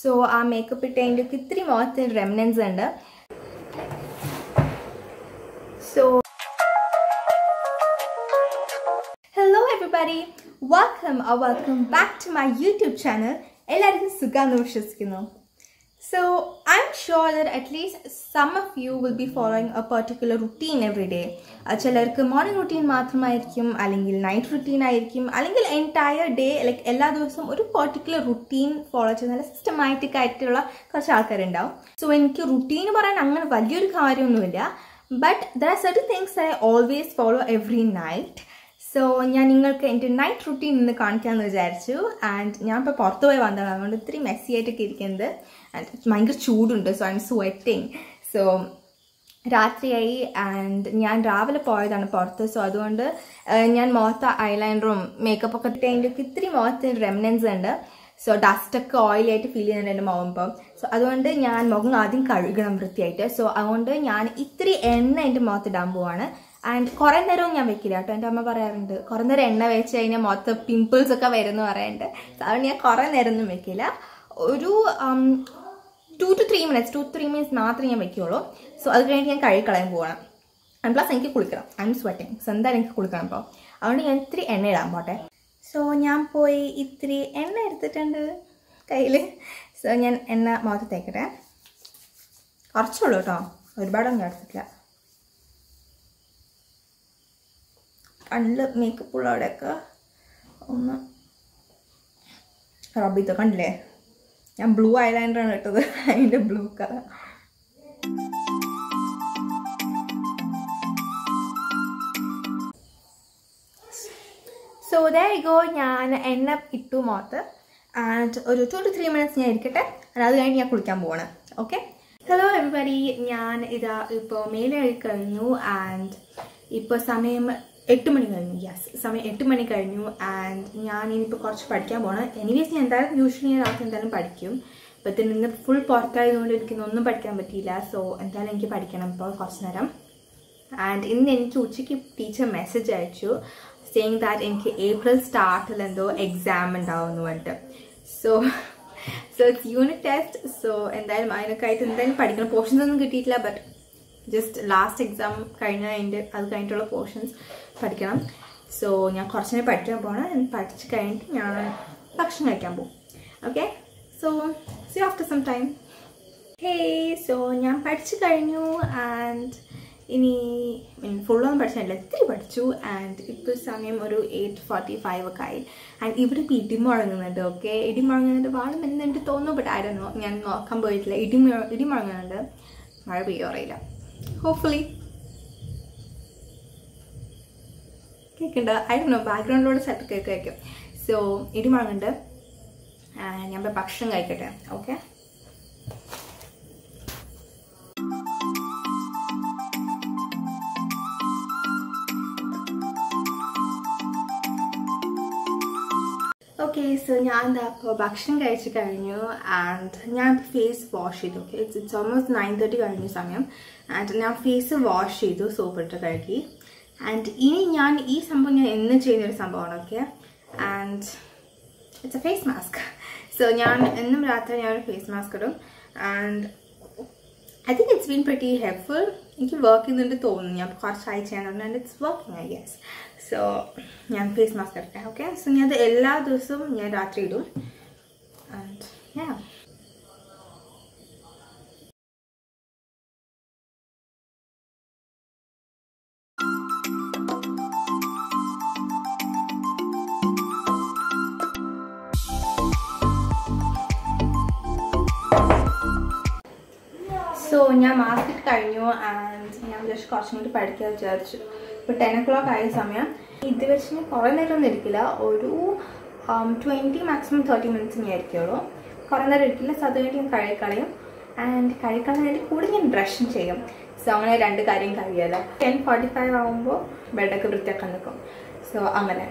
So ആ makeup ഇട്ടതിന്റെ ഒക്കെ ഇത്തിരി മുഖത്തിന് റെമനൻസ് ഉണ്ട്. So hello everybody welcome welcome back to my YouTube channel എല്ലാവർക്കും സുഖാന്ന് വിശ്വസിക്കുന്നു. So I'm sure that at least some of you will be following a particular routine every day. ചിലർക്ക് മോർണിംഗ് റുട്ടീൻ മാത്രമായിരിക്കും അല്ലെങ്കിൽ നൈറ്റ് റുട്ടീൻ ആയിരിക്കും അല്ലെങ്കിൽ entire day like എല്ലാ ദിവസവും ഒരു പെർട്ടിക്കുലർ റുട്ടീൻ ഫോളോ ചെയ്യുന്ന നല്ല സിസ്റ്റമാറ്റിക് ആയിട്ടുള്ള കുറച്ച് ആൾക്കാരുണ്ടാവും. സോ എനിക്ക് റുട്ടീൻ പറയാൻ അങ്ങനെ വലിയൊരു കാര്യമൊന്നുമില്ല. But there are certain things I always follow every night so ഞാൻ നിങ്ങൾക്ക് എന്റെ നൈറ്റ് റുട്ടീൻ ഇന്ന് കാണിക്കാമെന്ന് വിചാരിച്ചു. ആൻഡ് ഞാൻ ഇപ്പോൾ പുറത്ത് പോയി വന്നതാണ്. അതുകൊണ്ട് ഇത്തിരി മെസ്സി ആയിട്ടൊക്കെ ഇരിക്കുന്നത് ആൻഡ് ഭയങ്കര ചൂടുണ്ട്. So I am sweating so രാത്രിയായി. ആൻഡ് ഞാൻ രാവിലെ പോയതാണ് പുറത്ത്. സോ അതുകൊണ്ട് ഞാൻ മുഖത്ത് ഐലൈനറും മേക്കപ്പ് ഒക്കെ ഇട്ടതിന്റെ ഒക്കെ ഇത്തിരി മുഖത്തിന് റെമനൻസ് ഉണ്ട്. സോ ഡസ്റ്റൊക്കെ ഓയിലായിട്ട് ഫീൽ ചെയ്യുന്നുണ്ട് എന്റെ മുഖം ഇപ്പം. സോ അതുകൊണ്ട് ഞാൻ മുഖം ആദ്യം കഴുകണം വൃത്തിയായിട്ട്. സോ അതുകൊണ്ട് ഞാൻ ഇത്തിരി എണ്ണ എന്റെ മുഖത്ത് ഇടാൻ പോവാണ്. ആൻഡ് കുറേ നേരവും ഞാൻ വെക്കില്ല കേട്ടോ. എന്റെ അമ്മ പറയാറുണ്ട് കുറേ നേരം എണ്ണ വെച്ച് കഴിഞ്ഞാൽ മൊത്തം പിമ്പിൾസ് ഒക്കെ വരുമെന്ന് പറയാറുണ്ട് സോ അതുകൊണ്ട് ഞാൻ കുറേ നേരം ഒന്നും വെക്കില്ല. ഒരു two two three minutes two three minutes മാത്രമേ ഞാൻ വെക്കുകയുള്ളൂ സോ അത് കഴിഞ്ഞിട്ട് ഞാൻ കഴുകളയാൻ പോകണം ആൻഡ് പ്ലസ് എനിക്ക് കുളിക്കണം. ഐ എം സ്വെറ്റിങ് സോ എന്തായാലും എനിക്ക് കുളിക്കണം അപ്പോൾ അതുകൊണ്ട് ഞാൻ ഇത്തിരി എണ്ണ ഇടാൻ പോട്ടെ. സോ ഞാൻ പോയി ഇത്തിരി എണ്ണ എടുത്തിട്ടുണ്ട് കയ്യിൽ സോ ഞാൻ എണ്ണ മുഖത്ത് തേക്കട്ടെ. കുറച്ചുള്ളൂ കേട്ടോ. ഒരുപാടൊന്നും എടുത്തിട്ടില്ല. കണ്ണിൽ മേക്കപ്പ് ഉള്ള അവിടെയൊക്കെ ഒന്ന് റബ് ചെയ്തോ കണ്ടില്ലേ? ഞാൻ ബ്ലൂ ഐലൈനറാണ് ഇട്ടത്. അതിന്റെ ബ്ലൂ കളർ സോ ഗോ ഞാൻ എണ്ണ ഇട്ടു മുഖത്ത് ആൻഡ് ഒരു ടു ടു ത്രീ മിനിറ്റ്സ് ഞാൻ ഇരിക്കട്ടെ. അത് കഴിഞ്ഞ് ഞാൻ കുളിക്കാൻ പോവാണ്. ഓക്കെ ഹലോ എവറിബഡി ഞാൻ ഇതാ ഇപ്പോൾ മേലെ കഴിഞ്ഞു. ആൻഡ് ഇപ്പോൾ സമയം എട്ട് മണി കഴിഞ്ഞു. യെസ് സമയം എട്ട് മണി കഴിഞ്ഞു. ആൻഡ് ഞാൻ ഇനിയിപ്പോൾ കുറച്ച് പഠിക്കാൻ പോകണം എനിവേസ് ഞാൻ എന്തായാലും യൂഷ്വലി ഞാൻ രാത്രി എന്തായാലും പഠിക്കും. ഇപ്പോഴത്തെ നിന്ന് ഫുൾ പുറത്തായതുകൊണ്ട് എനിക്ക് ഒന്നും പഠിക്കാൻ പറ്റിയില്ല. സോ എന്തായാലും എനിക്ക് പഠിക്കണം ഇപ്പോൾ കുറച്ച് നേരം. ആൻഡ് ഇന്ന് എനിക്ക് ഉച്ചയ്ക്ക് ടീച്ചർ മെസ്സേജ് അയച്ചു. സെയിങ് ദാറ്റ് എനിക്ക് ഏപ്രിൽ സ്റ്റാർട്ടിൽ എന്തോ എക്സാം ഉണ്ടാവും എന്ന് പറഞ്ഞിട്ട്. So so it's unit test so എന്തായാലും അതിനൊക്കെ ആയിട്ട് എന്തായാലും പഠിക്കണം. പോർഷൻസ് ഒന്നും കിട്ടിയിട്ടില്ല ബട്ട് ജസ്റ്റ് ലാസ്റ്റ് എക്സാം കഴിഞ്ഞ അതിന്റെ അത് കഴിഞ്ഞിട്ടുള്ള പോർഷൻസ് പഠിക്കണം. സോ ഞാൻ കുറച്ച് നേരം പഠിക്കാൻ പോകണം പഠിച്ചു കഴിഞ്ഞിട്ട് ഞാൻ ഭക്ഷണം കഴിക്കാൻ പോകും okay so see after some time hey so ഞാൻ പഠിച്ചു കഴിഞ്ഞു ആൻഡ് ഇനി മീൻ ഫുള്ളൊന്നും പഠിച്ചില്ല ഇത്തിരി പഠിച്ചു ആൻഡ് ഇപ്പോൾ സമയം ഒരു എയ്റ്റ് ഫോർട്ടി ഫൈവ് ഒക്കെ ആയി. ആൻഡ് ഇവിടെ ഇപ്പോൾ ഇടി മുഴങ്ങുന്നുണ്ട് ഓക്കെ ഇടി മുഴങ്ങുന്നുണ്ട് വാളും എന്ന് എനിക്ക് തോന്നുന്നു ബട്ട് ഞാൻ നോക്കാൻ പോയിട്ടില്ല. ഇടി ഇടി മുഴങ്ങുന്നുണ്ട്. മഴ പെയ്യോ അറിയില്ല. ഹോപ്പ്ഫുള്ളി കേൾക്കുന്നുണ്ട് ആയിരുന്നു ബാക്ക്ഗ്രൗണ്ടിലൂടെ സെറ്റ് കേക്ക് കഴിക്കും സോ ഇടി മുഴങ്ങുന്നുണ്ട് ഞാൻ ഭക്ഷണം കഴിക്കട്ടെ. ഓക്കെ ഓക്കെ സോ ഞാൻ എന്താ അപ്പോൾ ഭക്ഷണം കഴിച്ച് കഴിഞ്ഞു. ആൻഡ് ഞാൻ ഫേസ് വാഷ് ചെയ്തു. Okay it's it's almost nine thirty കഴിഞ്ഞ സമയം. ആൻഡ് ഞാൻ ഫേസ് വാഷ് ചെയ്തു സോപ്പ് ഇട്ട് കഴുകി. ആൻഡ് ഇനി ഞാൻ ഈ സംഭവം ഞാൻ എന്ന് ചെയ്യുന്നൊരു സംഭവമാണ് okay and it's a face mask so ഞാൻ എന്നും രാത്രി ഞാനൊരു ഫേസ് മാസ്ക് ഇടും. And I think it's been pretty helpful എനിക്ക് വർക്ക് ചെയ്യുന്നുണ്ട് തോന്നുന്നു. ഞാൻ കുറച്ചായി ചെയ്യാൻ and it's working I guess so ഞാൻ ഫേസ് മാസ്ക് എടുക്കാം ഓക്കെ സോ ഞാൻ അത് എല്ലാ ദിവസവും ഞാൻ രാത്രി ഇടും. ആൻഡ് യാ സോ ഞാൻ മാസ്ക് ഇട്ട് കഴിഞ്ഞു ആൻഡ് ഞാൻ ജസ്റ്റ് കുറച്ചും കൂടി പഠിക്കാൻ വിചാരിച്ചു. ഇപ്പോൾ ടെൻ ഒ ക്ലോക്ക് ആയ സമയം. ഇത് വെച്ച് ഞാൻ കുറേ നേരം ഒന്നും ഇരിക്കില്ല. ഒരു ട്വന്റി മാക്സിമം തേർട്ടി മിനിറ്റ്സ് ഞാൻ ഇരിക്കുള്ളൂ. കുറേ നേരം ഇരിക്കില്ല. സോ അത് ഞാൻ കഴുകിക്കളയും. ആൻഡ് കഴുകിക്കളഞ്ഞതിന്റെ കൂടെ ഞാൻ ബ്രഷും ചെയ്യും. സോ അങ്ങനെ രണ്ട് കാര്യം കഴിയല്ല. ടെൻ ഫോർട്ടി ഫൈവ് ആകുമ്പോൾ ബെഡൊക്കെ വൃത്തിയാക്കാൻ നിൽക്കും സോ അങ്ങനെ.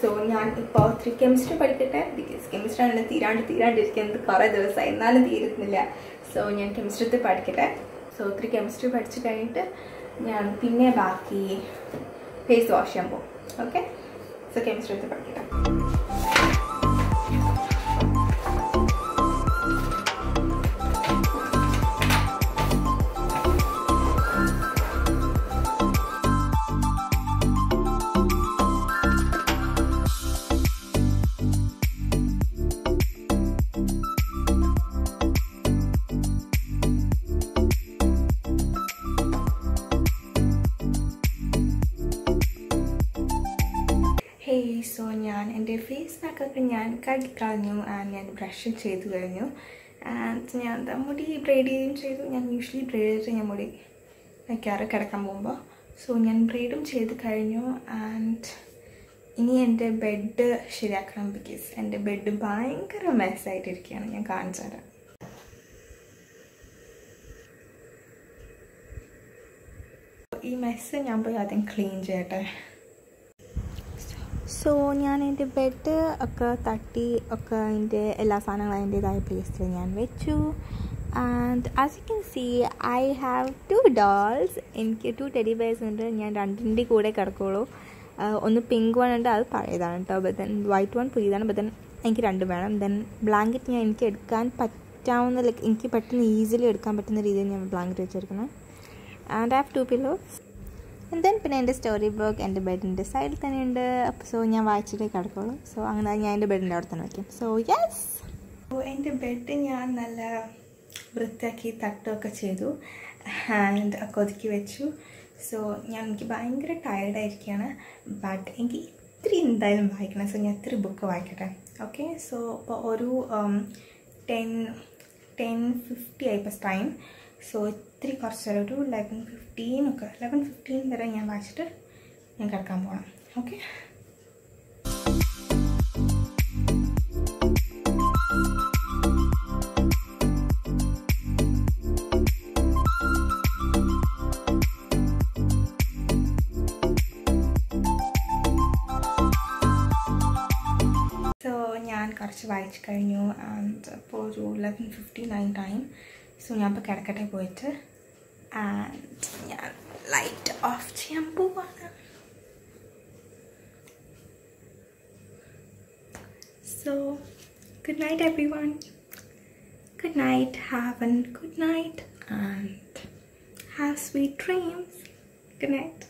സോ ഞാൻ ഇപ്പോൾ ത്രീ കെമിസ്ട്രി പഠിക്കട്ടെ? ബിക്കോസ് കെമിസ്ട്രി ആണ് തീരാണ്ട് തീരാണ്ടിരിക്കുന്നത് കുറേ ദിവസമായി എന്നാലും തീരുന്നില്ല. സോ ഞാൻ കെമിസ്ട്രിത്തിൽ പഠിക്കട്ടെ. സോ ത്രീ കെമിസ്ട്രി പഠിച്ചു കഴിഞ്ഞിട്ട് ഞാൻ പിന്നെ ബാക്കി ഫേസ് വാഷ് ചെയ്യാൻ പോകും ഓക്കെ സോ കെമിസ്ട്രിത്തിൽ പഠിക്കട്ടെ. ഫേസ് പാക്കൊക്കെ ഞാൻ കഴുകി കളഞ്ഞു ഞാൻ ബ്രഷ് ചെയ്തു കഴിഞ്ഞു. ആൻഡ് ഞാൻ മുടി ബ്രൈഡ് ചെയ്യുകയും ചെയ്തു. ഞാൻ യൂഷ്വലി ബ്രൈഡ് ചെയ്തിട്ട് ഞാൻ മുടി വയ്ക്കാറ് കിടക്കാൻ പോകുമ്പോൾ സോ ഞാൻ ബ്രൈഡും ചെയ്ത് കഴിഞ്ഞു. ആൻഡ് ഇനി എന്റെ ബെഡ് ശരിയാക്കണം ബിക്കോസ് എന്റെ ബെഡ് ഭയങ്കര മെസ്സായിട്ടിരിക്കുകയാണ് ഞാൻ കാണിച്ചു തരാം. ഈ മെസ്സ് ഞാൻ പോയി ആദ്യം ക്ലീൻ ചെയ്യട്ടെ. സോ ഞാൻ എന്റെ ബെഡ് ഒക്കെ തട്ടി ഒക്കെ അതിന്റെ എല്ലാ സാധനങ്ങളും അതിന്റെതായ പ്ലേസിൽ ഞാൻ വെച്ചു. And as you can see I have two dolls എനിക്ക് ടു ടെഡി ബേഴ്സ് ഉണ്ട്. ഞാൻ രണ്ടിന്റെ കൂടെ കിടക്കുള്ളൂ. ഒന്ന് പിങ്ക് വൺ ഉണ്ട്. അത് പഴയതാണ് കേട്ടോ ദെൻ വൈറ്റ് വൺ പുതിയതാണ്. ദെൻ എനിക്ക് രണ്ടും വേണം. ദെൻ ബ്ലാങ്കറ്റ് ഞാൻ എനിക്ക് എടുക്കാൻ പറ്റാവുന്ന ലൈക്ക് എനിക്ക് പെട്ടെന്ന് ഈസിലി എടുക്കാൻ പറ്റുന്ന രീതിയിൽ ഞാൻ ബ്ലാങ്കറ്റ് വെച്ചിരിക്കുന്നത് and have two pillows then പിന്നെ എന്റെ സ്റ്റോറി ബുക്ക് എന്റെ ബെഡിന്റെ സൈഡിൽ തന്നെ ഉണ്ട്. അപ്പോൾ സോ ഞാൻ വായിച്ചിട്ടേ കിടക്കുള്ളൂ. സോ അങ്ങനെ ഞാൻ എന്റെ ബെഡിന്റെ അവിടെ തന്നെ വയ്ക്കും സോ യെസ് എന്റെ ബെഡ് ഞാൻ നല്ല വൃത്തിയാക്കി തട്ടുമൊക്കെ ചെയ്തു. ആൻഡ് കൊതുക്കി വെച്ചു. സോ ഞാൻ എനിക്ക് ഭയങ്കര ടയർഡായിരിക്കുകയാണ് ബട്ട് എനിക്ക് ഇത്തിരി എന്തായാലും വായിക്കണം. സോ ഞാൻ ഇത്തിരി ബുക്ക് വായിക്കട്ടെ. ഓക്കെ സോ ഇപ്പോൾ ഒരു ടെൻ ടെൻ ഫിഫ്റ്റി ആയി ഇപ്പോൾ ടൈം സോ ഇത്തിരി കുറച്ച് ഒരു ലെവൻ ഫിഫ്റ്റീൻ ഒക്കെ. ലെവൻ ഫിഫ്റ്റീൻ വരെ ഞാൻ വായിച്ചിട്ട് ഞാൻ കിടക്കാൻ പോകണം ഓക്കെ ഞാൻ കുറച്ച് വായിച്ചു കഴിഞ്ഞു. ആൻഡ് ഇപ്പോൾ ഒരു eleven fifty nine time so ഞാൻ ഇപ്പോൾ കിടക്കട്ടെ പോയിട്ട്. ആൻഡ് ഞാൻ ലൈറ്റ് ഓഫ് ചെയ്യാൻ പോവാണ്. So good night everyone good night have a good night and have sweet dreams good night